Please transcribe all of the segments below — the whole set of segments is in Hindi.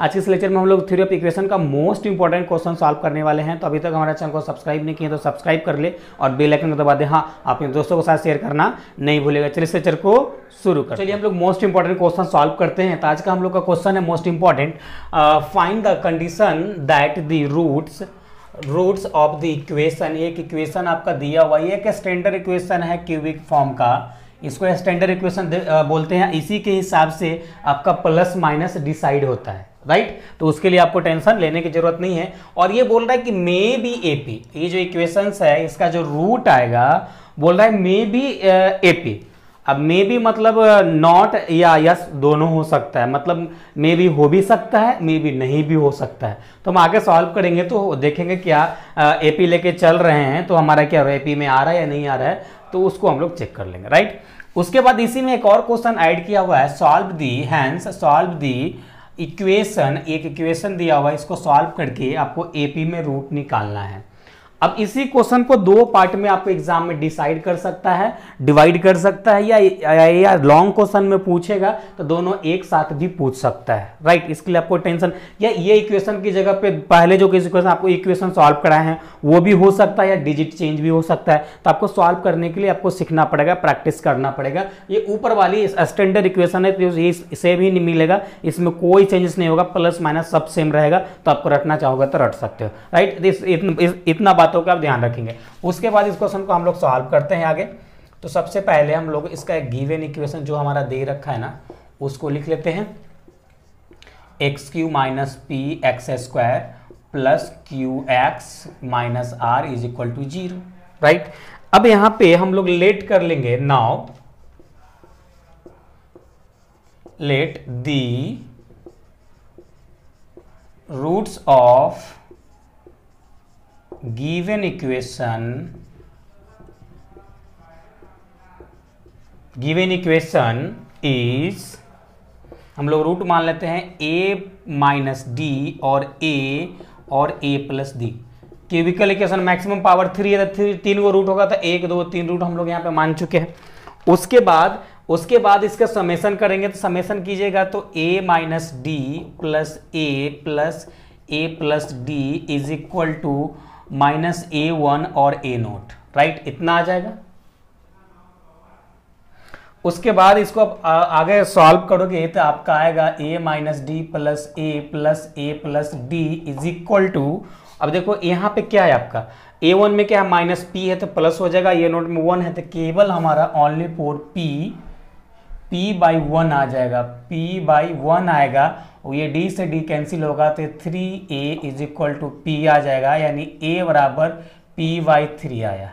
आज के इस लेक्चर में हम लोग थ्योरी ऑफ़ इक्वेशन का मोस्ट इंपॉर्टेंट क्वेश्चन सॉल्व करने वाले हैं। तो अभी तक हमारे चैनल को सब्सक्राइब नहीं किए तो सब्सक्राइब कर ले और बेल आइकन को दबा दे। हाँ अपने दोस्तों के साथ शेयर करना नहीं भूलेगा। चलिए इस लेक्चर को शुरू कर चलिए हम लोग मोस्ट इंपॉर्टेंट क्वेश्चन सॉल्व करते हैं। तो आज का हम लोग का क्वेश्चन है most important find the condition that the roots roots of the equation एक इक्वेशन आपका दिया हुआ है। एक स्टैंडर्ड इक्वेशन है क्यूबिक फॉर्म का। इसको स्टैंडर्ड इक्वेशन बोलते हैं। इसी के हिसाब से आपका प्लस माइनस डिसाइड होता है राइट तो उसके लिए आपको टेंशन लेने की ज़रूरत नहीं है। और ये बोल रहा है कि मे बी एपी ये जो इक्वेशंस है, इसका जो रूट आएगा, बोल रहा है मे बी एपी अब मे बी मतलब नॉट या यस दोनों हो सकता है। मतलब मे बी हो भी सकता है मे बी नहीं भी हो सकता है। तो हम आगे सॉल्व करेंगे तो देखेंगे क्या एपी लेके चल रहे हैं। तो हमारा क्या एपी में आ रहा है या नहीं आ रहा है? तो उसको हम लोग चेक कर लेंगे राइट उसके बाद इसी में एक और क्वेश्चन ऐड किया हुआ है solve the hence solve the equation एक इक्वेशन दिया हुआ है, इसको सॉल्व करके आपको एपी में रूट निकालना है। अब इसी क्वेश्चन को दो पार्ट में आपको एग्ज़ाम में डिसाइड कर सकता है, डिवाइड कर सकता है, या या लॉन्ग क्वेश्चन में पूछेगा तो दोनों एक साथ भी पूछ सकता है। राइट इसके लिए आपको टेंशन या ये इक्वेशन की जगह पे पहले जो इक्वेशन आपको इक्वेशन सॉल्व कराए हैं, वो भी हो सकता है, या डिजिट चेंज भी हो सकता है। तो आपको सॉल्व करने के लिए आपको सीखना पड़ेगा प्रैक्टिस करना पड़ेगा। ये ऊपर वाली स्टैंडर्ड इक्वेशन है तो ये सेम ही मिलेगा, इसमें कोई चेंजेस नहीं होगा प्लस माइनस सब सेम रहेगा तो आपको रटना चाहोगे तो रट सकते हो। राइट इतना बातों का आप ध्यान रखेंगे। उसके बाद इस क्वेश्चन को हम लोग सॉल्व करते हैं आगे। तो सबसे पहले हम लोग इसका एक गिवन इक्वेशन जो हमारा दे रखा है ना, उसको लिख लेते हैं। X cube minus P X square plus Q X minus R is equal to zero right अब यहाँ पे हम लोग लेट कर लेंगे now let the roots of given equation given equation is, हम लोग रूट मान लेते हैं a माइनस डी और a और a plus D cubical equation maximum power three है तो तीन को रूट होगा तो एक, दो, तीन रूट हम लोग यहाँ पे मान चुके हैं। उसके बाद उसके बाद इसका समेशन करेंगे तो समेशन कीजिएगा तो a minus D plus A plus A plus D is equal to minus A one और ए नोट राइट इतना आ जाएगा। उसके बाद इसको आप आगे सॉल्व करोगे तो आपका आएगा a minus D plus A plus A plus D is equal to अब देखो यहाँ पे क्या है आपका? ए वन में क्या है माइनस पी है तो प्लस हो जाएगा ए नोट में वन है तो केवल हमारा only four P P by one आ जाएगा। पी बाई वन आएगा और ये डी से डी कैंसिल होगा तो three A is equal to P आ जाएगा, यानी ए बराबर पी बाई थ्री आया।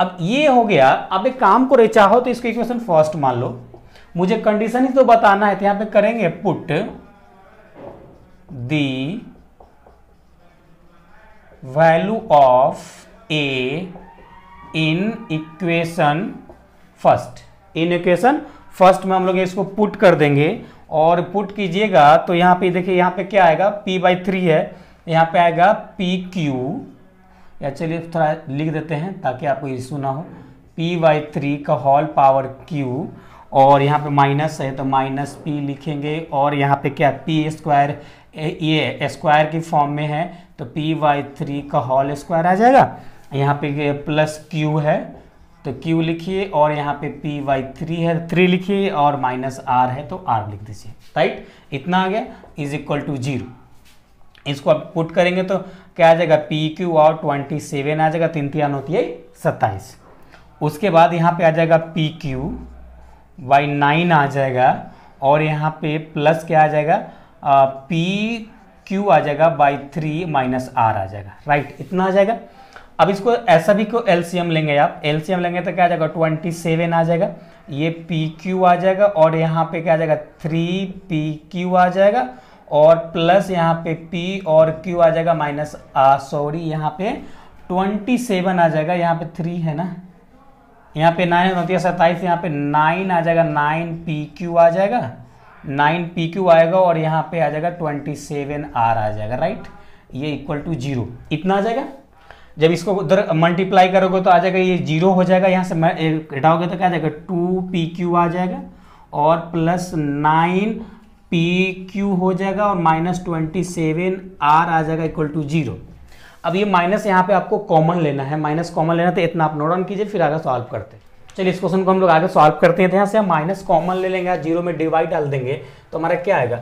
अब ये हो गया। अब एक काम को चाहो तो इसको इक्वेशन फ़र्स्ट मान लो। मुझे कंडीशन ही तो बताना है तो यहाँ पे करेंगे put the value of A in equation first in equation first में हम लोग इसको पुट कर देंगे और पुट कीजिएगा तो यहाँ पे देखिए, यहाँ पे क्या आएगा? P बाई थ्री है। यहाँ पे आएगा पी क्यू या चलिए थोड़ा लिख देते हैं ताकि आपको इशू ना हो। P बाई थ्री का होल पावर q और यहाँ पे माइनस है तो माइनस पी लिखेंगे और यहाँ पे क्या? पी स्क्वायर ये स्क्वायर की फॉर्म में है तो पी बाई थ्री का होल स्क्वायर आ जाएगा। यहाँ पे प्लस क्यू है। तो Q लिखिए और यहाँ पे पी वाई थ्री है थ्री लिखिए और माइनस आर है तो R लिख दीजिए। राइट इतना आ गया। इज़ इक्वल टू ज़ीरो इसको आप पुट करेंगे तो क्या आ जाएगा? पी क्यू और ट्वेंटी सेवन आ जाएगा। तीन तीन होती है सत्ताईस। उसके बाद यहाँ पे आ जाएगा पी क्यू बाई नाइन आ जाएगा और यहाँ पे प्लस क्या आ जाएगा? पी क्यू आ जाएगा। बाई थ्री माइनस आर आ जाएगा। राइट इतना आ जाएगा। अब इसको ऐसा भी को एलसीएम लेंगे आप। एलसीएम लेंगे तो क्या आ जाएगा? ट्वेंटी सेवन आ जाएगा। ये पी क्यू आ जाएगा और यहाँ पे क्या आ जाएगा? थ्री पी क्यू आ जाएगा और प्लस यहाँ पे पी और क्यू आ जाएगा माइनस सॉरी यहाँ पे ट्वेंटी सेवन आ जाएगा। यहाँ पे थ्री है ना? यहाँ पे नाइन है, सत्ताईस। यहाँ पे नाइन आ जाएगा। नाइन पी क्यू आ जाएगा। नाइन पी क्यू आएगा और यहाँ पे आ जाएगा ट्वेंटी सेवन आर आ जाएगा राइट ये इक्वल टू ज़ीरो इतना आ जाएगा? जब इसको उधर मल्टीप्लाई करोगे तो आ जाएगा ये ज़ीरो हो जाएगा, यहाँ से घटाओगे तो क्या आ जाएगा? टू पी क्यू आ जाएगा और प्लस नाइन पी क्यू हो जाएगा और माइनस ट्वेंटी सेवन आर आ जाएगा इक्वल टू ज़ीरो अब ये माइनस यहाँ पे आपको कॉमन लेना है। माइनस कॉमन लेना तो इतना आप नोट डाउन कीजिए, फिर आगे सॉल्व करते हैं। चलिए, इस क्वेश्चन को हम लोग आगे सॉल्व करते हैं। तो यहाँ से हम माइनस कॉमन ले लेंगे ज़ीरो में डिवाइड डाल देंगे तो हमारा क्या आएगा?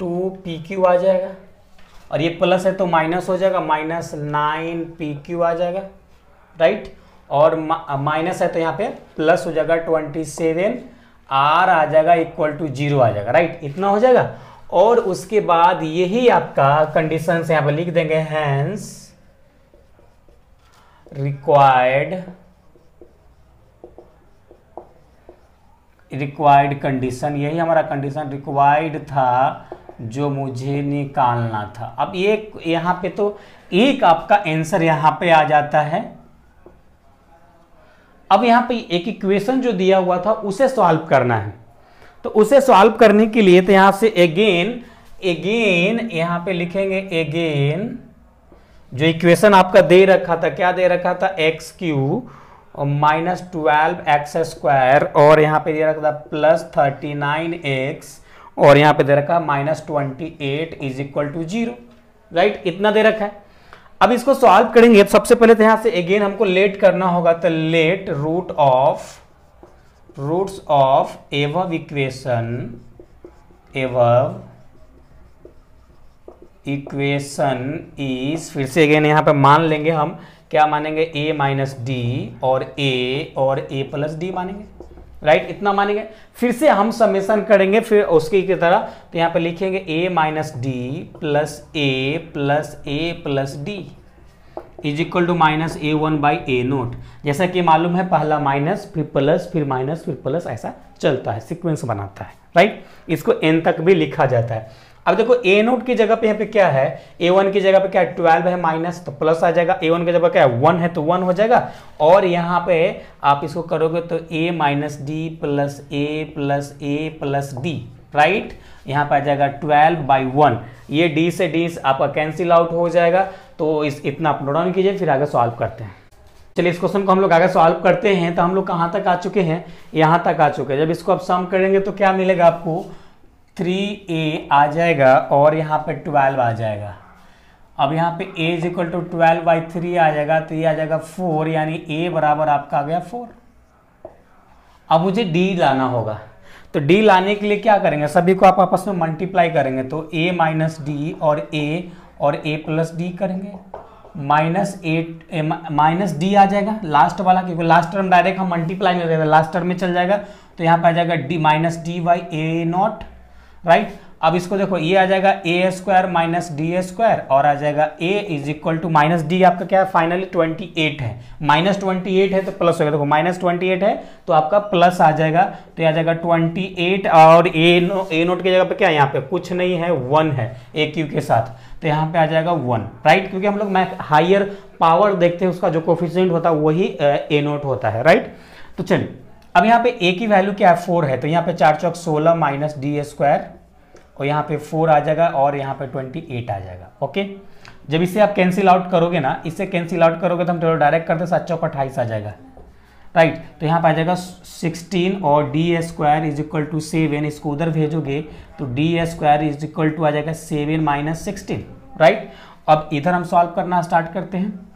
टू पी क्यू आ जाएगा। और ये प्लस है तो माइनस हो जाएगा, माइनस नाइन पी क्यू आ जाएगा, राइट? और माइनस है तो यहाँ पे प्लस हो जाएगा ट्वेंटी सेवन, आर आ जाएगा इक्वल टू ज़ीरो आ जाएगा, राइट? इतना हो जाएगा। और उसके बाद यही आपका कंडीशन यहाँ पर लिख देंगे हैंस रिक्वायर्ड रिक्वायर्ड कंडीशन यही हमारा कंडीशन रिक्वायर्ड था। जो मुझे निकालना था। अब ये, यहाँ पे तो एक आपका आंसर यहाँ पे आ जाता है। अब यहाँ पे एक इक्वेशन जो दिया हुआ था, उसे सॉल्व करना है। तो उसे सॉल्व करने के लिए तो यहाँ से अगेन अगेन यहाँ पे लिखेंगे अगेन जो इक्वेशन आपका दे रखा था, क्या दे रखा था? X cube minus twelve X square और यहाँ पे दे रखा था प्लस थर्टी नाइन एक्स और यहाँ पे दे रखा है minus twenty eight is equal to zero right इतना दे रखा है। अब इसको सॉल्व करेंगे। सबसे पहले तो यहाँ से अगेन हमको लेट करना होगा। तो let root of roots of above equation above equation is फिर से अगेन यहाँ पे मान लेंगे हम। क्या मानेंगे? ए माइनस डी और ए और ए प्लस डी मानेंगे। Right right? इतना मानेंगे। फिर से हम समेशन करेंगे, फिर उसकी की तरह। तो यहाँ पे लिखेंगे a minus D plus A plus A plus D is equal to minus A one by A naught जैसा कि मालूम है, पहला माइनस फिर प्लस फिर माइनस फिर प्लस ऐसा चलता है सीक्वेंस बनाता है। राइट इसको एन तक भी लिखा जाता है। अब देखो ए नोट की जगह पे यहाँ पे क्या है? ए वन की जगह पे क्या है? ट्वेल्व है माइनस तो प्लस आ जाएगा। ए वन की जगह क्या है? वन है तो वन हो जाएगा। और यहाँ पे आप इसको करोगे तो A minus D plus A plus A plus D right यहाँ पे आ जाएगा ट्वेल्व बाई वन। ये डी से डी आपका कैंसिल आउट हो जाएगा। तो इस, इतना आप नोट डाउन कीजिए, फिर आगे सॉल्व करते हैं। चलिए, इस क्वेश्चन को हम लोग आगे सॉल्व करते हैं। तो हम लोग कहाँ तक आ चुके हैं? यहाँ तक आ चुके हैं। जब इसको आप सम करेंगे तो क्या मिलेगा आपको? थ्री ए आ जाएगा और यहाँ पे ट्वेल्व आ जाएगा। अब यहाँ पे A is equal to twelve by three आ जाएगा तो ये आ जाएगा फोर यानी ए बराबर आपका आ गया फोर अब मुझे डी लाना होगा। तो डी लाने के लिए क्या करेंगे? सभी को आप आपस में मल्टीप्लाई करेंगे तो ए माइनस डी और ए और ए प्लस डी करेंगे। माइनस एट माइनस डी आ जाएगा लास्ट वाला, क्योंकि लास्ट टर्म डायरेक्ट हम मल्टीप्लाई नहीं करेंगे लास्ट टर्म में चल जाएगा। तो यहाँ पे आ जाएगा D minus D by A naught right? अब इसको देखो, ये आ जाएगा A square minus D square और आ जाएगा A is equal to minus D आपका क्या है? फाइनली ट्वेंटी एट है। माइनस ट्वेंटी एट है तो प्लस होगा देखो माइनस ट्वेंटी एट है तो आपका प्लस आ जाएगा। तो आ जाएगा ट्वेंटी एट और ए नो ए नोट की जगह पे क्या है? यहाँ पे कुछ नहीं है वन है ए क्यू के साथ। तो यहाँ पे आ जाएगा वन राइट क्योंकि हम लोग हाइयर पावर देखते हैं, उसका जो कोफिशियंट होता है, वही ए नोट होता है राइट तो चलिए। अब यहाँ पे ए की वैल्यू क्या है? फोर है तो यहाँ पे चार चौक सोलह माइनस डी स्क्वायर और यहाँ पे फोर आ जाएगा, और यहाँ पे ट्वेंटी एट आ जाएगा ओके जब इसे आप कैंसिल आउट करोगे ना, इसे कैंसिल आउट करोगे तो हम चलो डायरेक्ट करते सात चौक अट्ठाईस आ जाएगा राइट तो यहाँ पे आ जाएगा सिक्सटीन और D square is equal to seven इसको उधर भेजोगे तो D square is equal to आ जाएगा सेवन माइनस सिक्सटीन राइट अब इधर हम सॉल्व करना स्टार्ट करते हैं।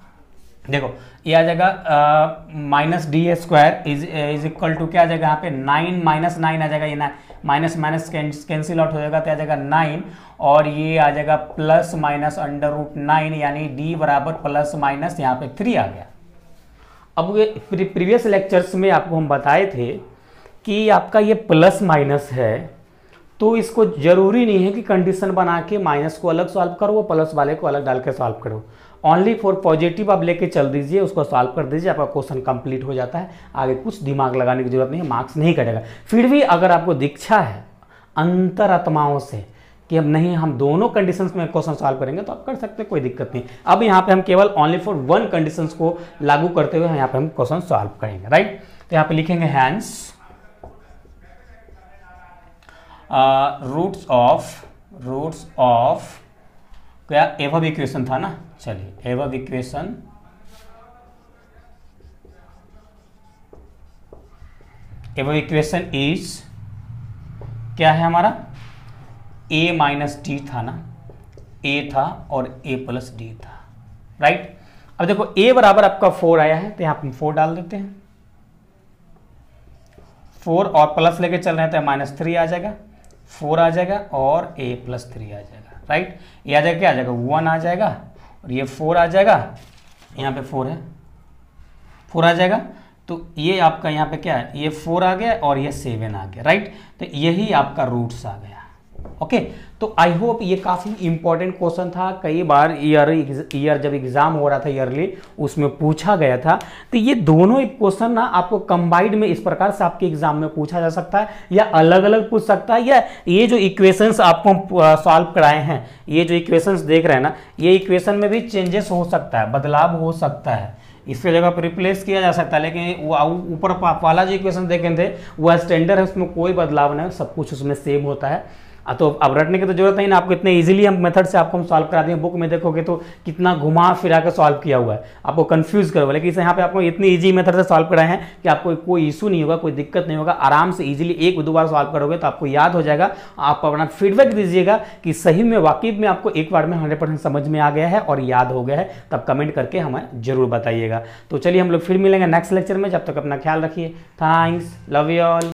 देखो, ये आ जाएगा minus D square is is equal to क्या आ जाएगा यहाँ पे? नाइन माइनस नाइन आ जाएगा, ये ना माइनस माइनस कैंसिल आउट हो जाएगा तो आ जाएगा नाइन और ये आ जाएगा plus minus under root nine यानी डी बराबर प्लस माइनस यहाँ पे थ्री आ गया। अब ये प्रीवियस लेक्चर्स में आपको हम बताए थे कि आपका ये प्लस माइनस है तो इसको ज़रूरी नहीं है कि कंडीशन बना के माइनस को अलग सॉल्व करो प्लस वाले को अलग डाल के सॉल्व करो। ओनली फॉर पॉजिटिव आप लेके चल दीजिए, उसको सॉल्व कर दीजिए, आपका क्वेश्चन कंप्लीट हो जाता है। आगे कुछ दिमाग लगाने की ज़रूरत नहीं है मार्क्स नहीं कटेगा। फिर भी अगर आपको दीक्षा है, अंतरात्माओं से, कि अब नहीं, हम दोनों कंडीशंस में क्वेश्चन सॉल्व करेंगे तो आप कर सकते हैं, कोई दिक्कत नहीं। अब यहाँ पे हम केवल ओनली फॉर वन कंडीशंस को लागू करते हुए यहाँ पे हम क्वेश्चन सॉल्व करेंगे राइट तो यहाँ पे लिखेंगे hence roots of roots of क्या एवब इक्वेशन था ना? चलिए above equation above equation is क्या है हमारा? ए माइनस डी था ना? ए था और ए प्लस डी था राइट अब देखो ए बराबर आपका फोर आया है तो यहाँ पर फोर डाल देते हैं। फोर और प्लस लेके चल रहे हैं तो माइनस थ्री आ जाएगा। फोर आ जाएगा और ए प्लस थ्री आ जाएगा राइट ये आ जाएगा क्या? आ जाएगा वन आ जाएगा और ये फोर आ जाएगा। यहाँ पे फोर है। फोर आ जाएगा। तो ये आपका यहाँ पे क्या है? ये फोर आ गया और ये सेवन आ गया राइट तो यही आपका रूट्स आ गया। ओके तो आई होप ये काफ़ी इंपॉर्टेंट क्वेश्चन था। कई बार ईयर ईयर जब एग्ज़ाम हो रहा था ईयरली उसमें पूछा गया था। तो ये दोनों क्वेश्चन ना आपको कंबाइंड में इस प्रकार से आपके एग्ज़ाम में पूछा जा सकता है या अलग अलग पूछ सकता है या ये जो इक्वेशंस आपको सॉल्व कराए हैं, ये जो इक्वेशंस देख रहे हैं ना, ये इक्वेशन में भी चेंजेस हो सकता है, बदलाव हो सकता है। इसके जगह पर रिप्लेस किया जा सकता है, लेकिन वो ऊपर वाला जो इक्वेशन देखे थे वह स्टैंडर्ड है, उसमें कोई बदलाव नहीं, सब कुछ उसमें सेम होता है। तो अब रटने की तो ज़रूरत नहीं, ना आपको इतने इजीली हम मेथड से आपको हम सॉल्व करा देंगे बुक में देखोगे तो कितना घुमा फिरा कर सॉल्व किया हुआ है। आपको कंफ्यूज करो, लेकिन इसे यहाँ पे आपको इतनी इजी मेथड से सॉल्व कराए हैं कि आपको कोई इशू नहीं होगा, कोई दिक्कत नहीं होगा। आराम से इजीली एक दो बार सॉल्व करोगे तो आपको याद हो जाएगा। आप अपना फीडबैक दीजिएगा कि सही में वाकिफ में आपको एक बार में हंड्रेड समझ में आ गया है और याद हो गया है, तब कमेंट करके हमें ज़रूर बताइएगा। तो चलिए हम लोग फिर मिलेंगे नेक्स्ट लेक्चर में, जब तक अपना ख्याल रखिए। Thanks love you all